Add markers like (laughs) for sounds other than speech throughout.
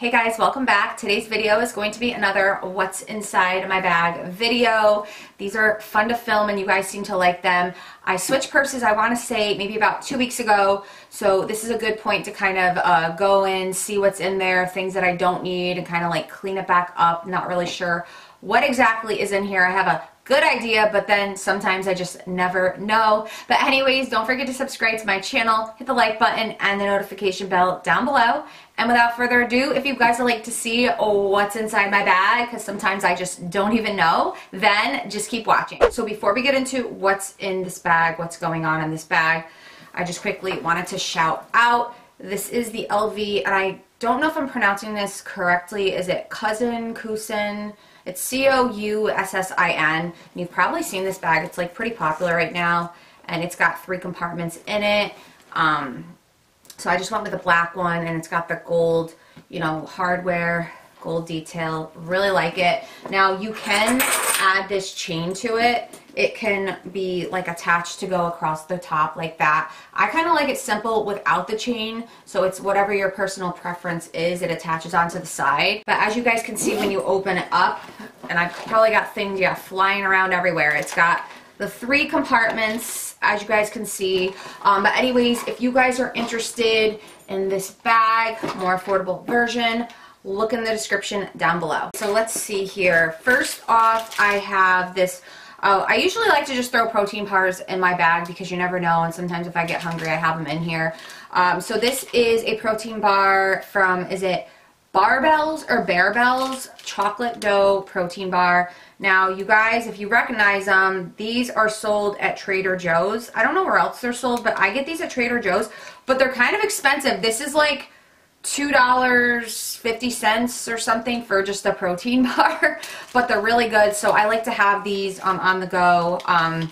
Hey guys, welcome back. Today's video is going to be another what's inside my bag video. These are fun to film and you guys seem to like them. I switched purses, I want to say maybe about two weeks ago, so this is a good point to kind of uh, go in, see what's in there, things that I don't need, and kind of like clean it back up. Not really sure what exactly is in here. I have a good idea, but then sometimes I just never know. But anyways, don't forget to subscribe to my channel, hit the like button and the notification bell down below. And without further ado, if you guys would like to see what's inside my bag, because sometimes I just don't even know, then just keep watching. So before we get into what's in this bag, what's going on in this bag, I just quickly wanted to shout out. This is the LV, and I don't know if I'm pronouncing this correctly. Is it Cousin, Cousin? It's C-O-U-S-S-I-N. You've probably seen this bag. It's like pretty popular right now. And it's got three compartments in it. Um, so I just went with the black one and it's got the gold, you know, hardware, gold detail. Really like it. Now you can add this chain to it it can be like attached to go across the top like that. I kind of like it simple without the chain, so it's whatever your personal preference is, it attaches onto the side. But as you guys can see when you open it up, and I've probably got things, yeah, flying around everywhere. It's got the three compartments, as you guys can see. Um, but anyways, if you guys are interested in this bag, more affordable version, look in the description down below. So let's see here. First off, I have this Oh, I usually like to just throw protein bars in my bag because you never know, and sometimes if I get hungry, I have them in here. Um, so this is a protein bar from, is it Barbells or Barebells chocolate dough protein bar. Now, you guys, if you recognize them, these are sold at Trader Joe's. I don't know where else they're sold, but I get these at Trader Joe's, but they're kind of expensive. This is like $2.50 or something for just a protein (laughs) bar, but they're really good. So I like to have these um, on the go. Um,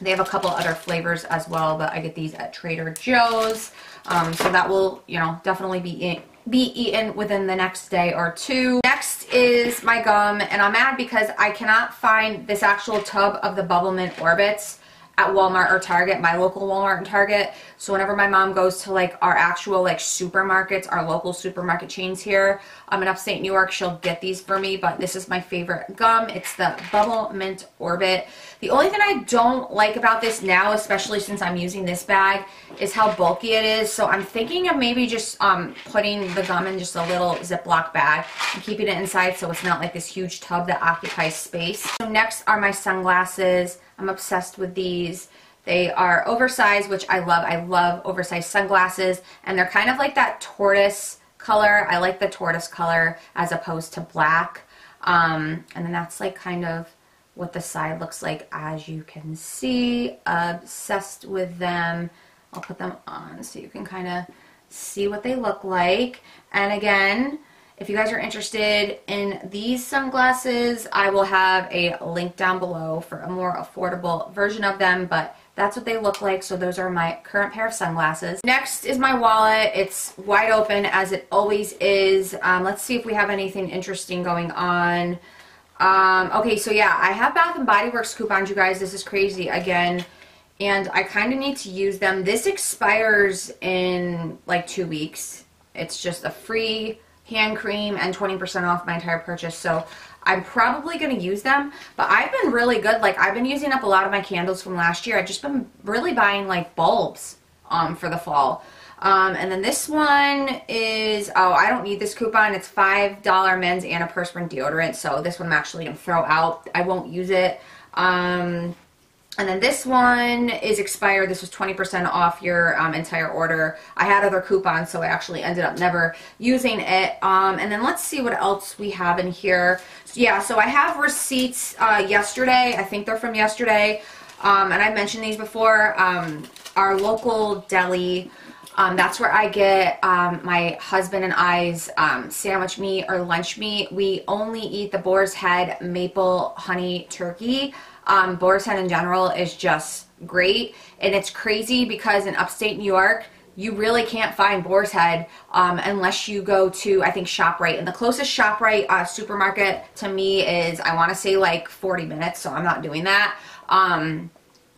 they have a couple other flavors as well, but I get these at Trader Joe's. Um, so that will, you know, definitely be be eaten within the next day or two. Next is my gum, and I'm mad because I cannot find this actual tub of the Bubblemint Orbits at Walmart or Target, my local Walmart and Target. So whenever my mom goes to like our actual like supermarkets, our local supermarket chains here um, in upstate New York, she'll get these for me. But this is my favorite gum. It's the Bubble Mint Orbit. The only thing I don't like about this now, especially since I'm using this bag, is how bulky it is. So I'm thinking of maybe just um, putting the gum in just a little Ziploc bag and keeping it inside so it's not like this huge tub that occupies space. So next are my sunglasses. I'm obsessed with these. They are oversized, which I love. I love oversized sunglasses, and they're kind of like that tortoise color. I like the tortoise color as opposed to black. Um, and then that's like kind of what the side looks like as you can see. Obsessed with them. I'll put them on so you can kind of see what they look like. And again, if you guys are interested in these sunglasses, I will have a link down below for a more affordable version of them, but that's what they look like. So those are my current pair of sunglasses. Next is my wallet. It's wide open as it always is. Um, let's see if we have anything interesting going on. Um, okay, so yeah, I have Bath & Body Works coupons, you guys. This is crazy again. And I kind of need to use them. This expires in like two weeks. It's just a free hand cream and 20% off my entire purchase. So I'm probably going to use them. But I've been really good. Like I've been using up a lot of my candles from last year. I've just been really buying like bulbs um, for the fall. Um, and then this one is, oh, I don't need this coupon. It's $5 men's antiperspirant deodorant. So this one I'm actually going to throw out. I won't use it. Um, and then this one is expired. This was 20% off your um, entire order. I had other coupons, so I actually ended up never using it. Um, and then let's see what else we have in here. So, yeah, so I have receipts uh, yesterday. I think they're from yesterday. Um, and I've mentioned these before. Um, our local deli, um, that's where I get um, my husband and I's sandwich meat or lunch meat. We only eat the Boar's Head maple honey turkey. Um, in general is just great. And it's crazy because in upstate New York, you really can't find Boar's Head um, unless you go to, I think, ShopRite. And the closest ShopRite uh, supermarket to me is, I want to say like 40 minutes, so I'm not doing that. Um,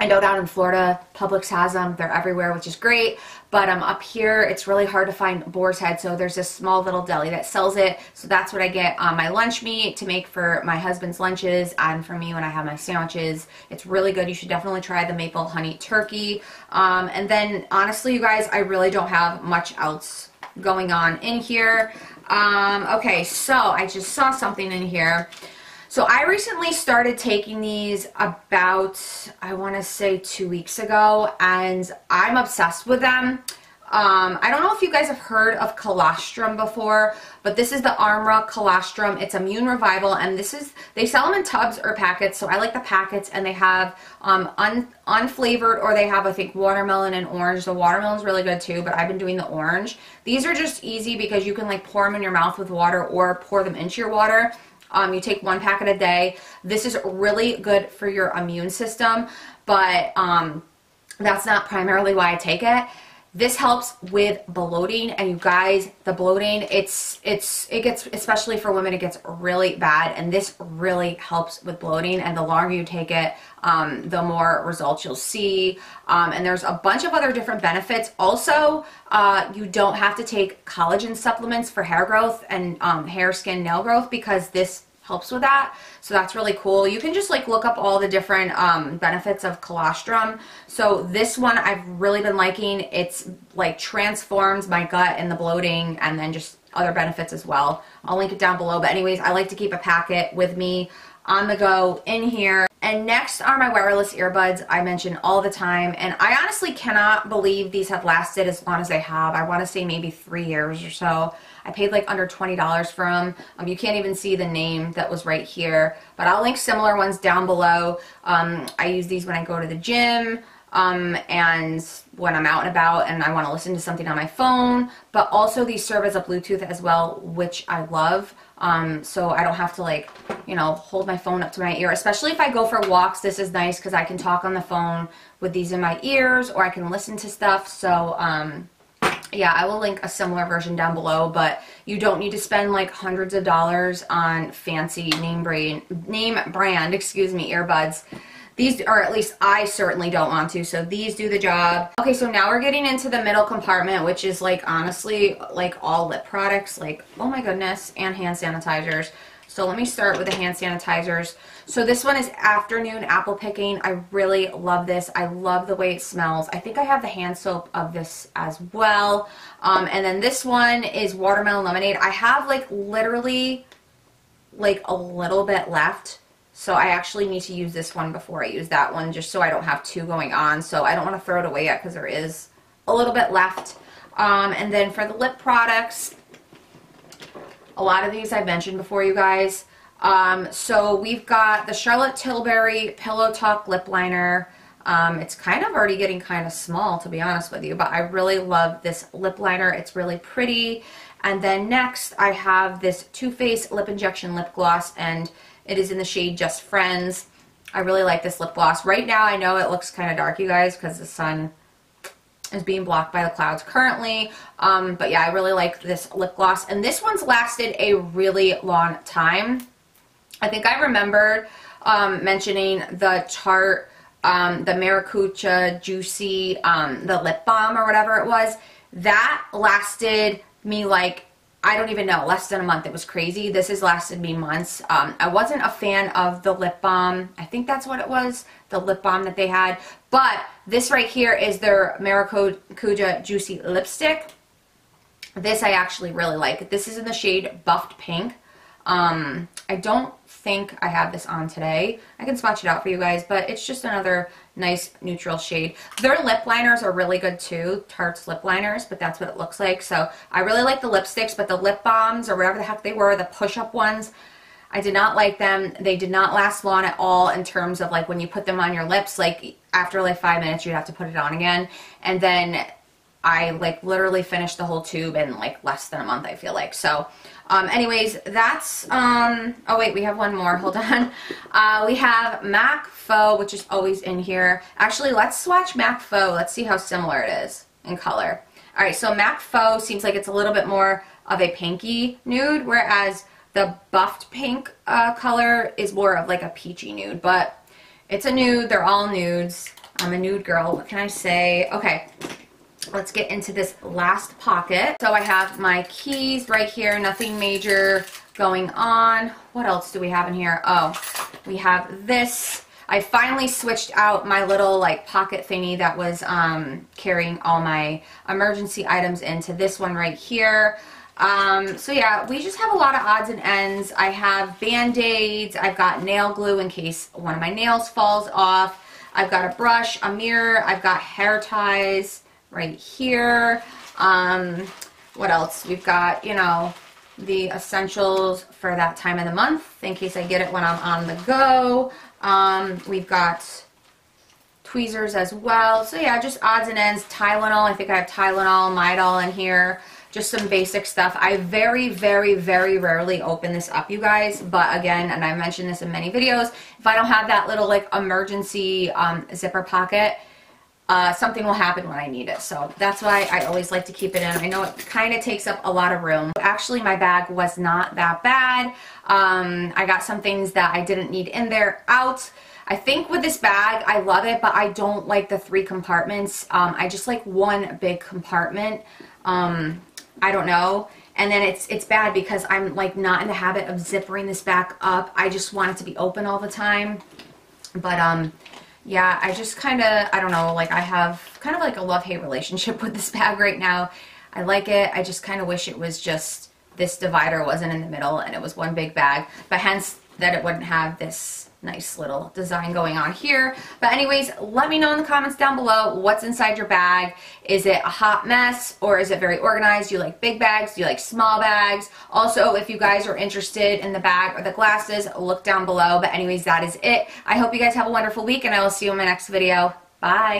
I know down in Florida, Publix has them. They're everywhere, which is great. But um, up here, it's really hard to find boar's head. So there's this small little deli that sells it. So that's what I get on my lunch meat to make for my husband's lunches and for me when I have my sandwiches. It's really good. You should definitely try the maple honey turkey. Um, and then honestly, you guys, I really don't have much else going on in here. Um, okay, so I just saw something in here. So I recently started taking these about, I want to say two weeks ago, and I'm obsessed with them. Um, I don't know if you guys have heard of colostrum before, but this is the Armra colostrum. It's immune revival, and this is, they sell them in tubs or packets, so I like the packets, and they have um, un, unflavored, or they have, I think, watermelon and orange. The watermelon's really good too, but I've been doing the orange. These are just easy because you can like pour them in your mouth with water or pour them into your water. Um, you take one packet a day. This is really good for your immune system, but um, that's not primarily why I take it. This helps with bloating and you guys, the bloating, it's, it's, it gets, especially for women, it gets really bad and this really helps with bloating and the longer you take it, um, the more results you'll see. Um, and there's a bunch of other different benefits. Also, uh, you don't have to take collagen supplements for hair growth and um, hair, skin, nail growth because this helps with that. So that's really cool. You can just like look up all the different um, benefits of colostrum. So this one I've really been liking. It's like transforms my gut and the bloating and then just other benefits as well. I'll link it down below. But anyways, I like to keep a packet with me on the go in here. And next are my wireless earbuds I mention all the time. And I honestly cannot believe these have lasted as long as they have. I want to say maybe three years or so. I paid like under $20 for them. Um, you can't even see the name that was right here. But I'll link similar ones down below. Um, I use these when I go to the gym. Um, and when I'm out and about and I want to listen to something on my phone, but also these serve as a Bluetooth as well, which I love. Um, so I don't have to like, you know, hold my phone up to my ear, especially if I go for walks. This is nice because I can talk on the phone with these in my ears or I can listen to stuff. So, um, yeah, I will link a similar version down below, but you don't need to spend like hundreds of dollars on fancy name brand, name brand, (laughs) excuse me, earbuds. These, or at least I certainly don't want to, so these do the job. Okay, so now we're getting into the middle compartment, which is like honestly like all lip products, like oh my goodness, and hand sanitizers. So let me start with the hand sanitizers. So this one is afternoon apple picking. I really love this. I love the way it smells. I think I have the hand soap of this as well. Um, and then this one is watermelon lemonade. I have like literally like a little bit left. So I actually need to use this one before I use that one just so I don't have two going on. So I don't want to throw it away yet because there is a little bit left. Um, and then for the lip products, a lot of these I've mentioned before, you guys. Um, so we've got the Charlotte Tilbury Pillow Talk Lip Liner. Um, it's kind of already getting kind of small, to be honest with you, but I really love this lip liner. It's really pretty. And then next, I have this Too Faced Lip Injection Lip Gloss, and it is in the shade Just Friends. I really like this lip gloss. Right now, I know it looks kind of dark, you guys, because the sun is being blocked by the clouds currently. Um, but yeah, I really like this lip gloss. And this one's lasted a really long time. I think I remembered um, mentioning the Tarte, um, the Maracuja Juicy, um, the lip balm or whatever it was. That lasted me like I don't even know, less than a month. It was crazy. This has lasted me months. Um, I wasn't a fan of the lip balm. I think that's what it was, the lip balm that they had. But this right here is their Maracuja Juicy Lipstick. This I actually really like. This is in the shade Buffed Pink. Um, I don't think I have this on today. I can swatch it out for you guys, but it's just another nice neutral shade. Their lip liners are really good too, Tarte's lip liners, but that's what it looks like. So I really like the lipsticks, but the lip balms or whatever the heck they were, the push-up ones, I did not like them. They did not last long at all in terms of like when you put them on your lips, like after like five minutes you'd have to put it on again. And then I like literally finished the whole tube in like less than a month, I feel like. So um, anyways, that's, um, oh wait, we have one more, hold (laughs) on. Uh, we have MAC Faux, which is always in here. Actually, let's swatch MAC Faux. Let's see how similar it is in color. All right, so MAC Faux seems like it's a little bit more of a pinky nude, whereas the buffed pink uh, color is more of like a peachy nude, but it's a nude. They're all nudes. I'm a nude girl. What can I say? Okay, let's get into this last pocket. So I have my keys right here, nothing major going on. What else do we have in here? Oh, we have this. I finally switched out my little like pocket thingy that was um, carrying all my emergency items into this one right here. Um, so yeah, we just have a lot of odds and ends. I have band-aids. I've got nail glue in case one of my nails falls off. I've got a brush, a mirror. I've got hair ties right here. Um, what else? We've got, you know, the essentials for that time of the month in case I get it when I'm on the go. Um, we've got tweezers as well. So yeah, just odds and ends. Tylenol. I think I have Tylenol, Midol in here. Just some basic stuff. I very, very, very rarely open this up, you guys. But again, and I mentioned this in many videos, if I don't have that little like emergency um, zipper pocket, uh, something will happen when I need it. So that's why I always like to keep it in. I know it kind of takes up a lot of room. Actually, my bag was not that bad. Um, I got some things that I didn't need in there out. I think with this bag, I love it, but I don't like the three compartments. Um, I just like one big compartment. Um, I don't know. And then it's it's bad because I'm like not in the habit of zippering this back up. I just want it to be open all the time. But um, yeah, I just kind of, I don't know, like I have kind of like a love-hate relationship (laughs) with this bag right now. I like it. I just kind of wish it was just this divider wasn't in the middle and it was one big bag. But hence that it wouldn't have this nice little design going on here. But anyways, let me know in the comments down below what's inside your bag. Is it a hot mess or is it very organized? Do you like big bags? Do you like small bags? Also, if you guys are interested in the bag or the glasses, look down below. But anyways, that is it. I hope you guys have a wonderful week and I will see you in my next video. Bye.